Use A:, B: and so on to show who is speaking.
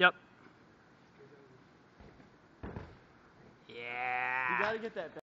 A: Yep.
B: Yeah.
A: You gotta get that. back.